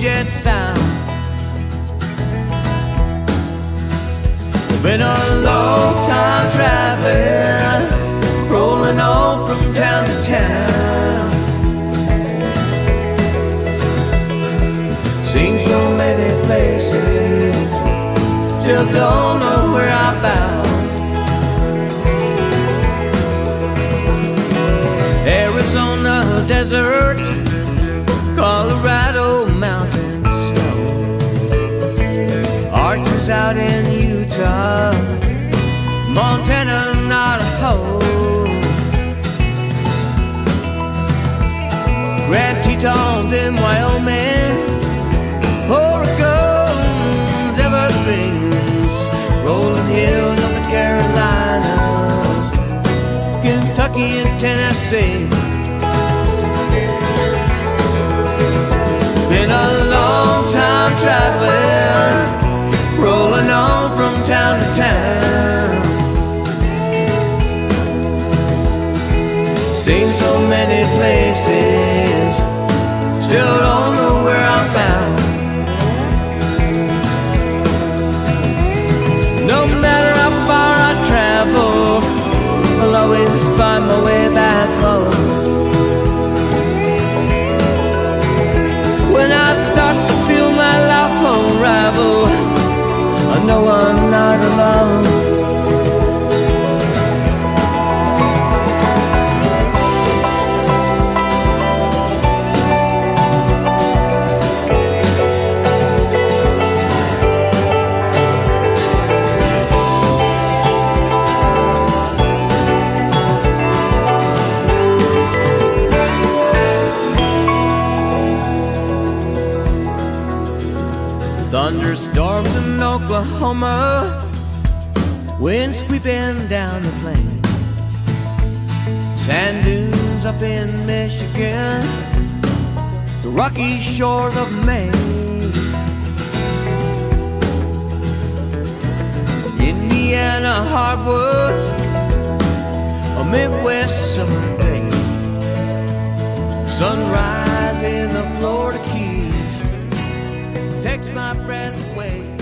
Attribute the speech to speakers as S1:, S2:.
S1: Puget Sound. Been a long time traveling, rolling on from town to town. Seen so many places, still don't know where I'm bound. Arizona desert, arches out in Utah, Montana, Idaho. Grand Tetons in Wyoming, Oregon's evergreens, rolling hills up in Carolinas, Kentucky and Tennessee. Been a long Seen so many places, still don't know where I'm bound. No matter how far I travel, I'll always find my way Thunderstorms in Oklahoma, wind sweeping down the plain. Sand dunes up in Michigan, the rocky shores of Maine. Indiana hardwoods, a Midwest summer day. Sunrise in the Florida Keys takes my breath away.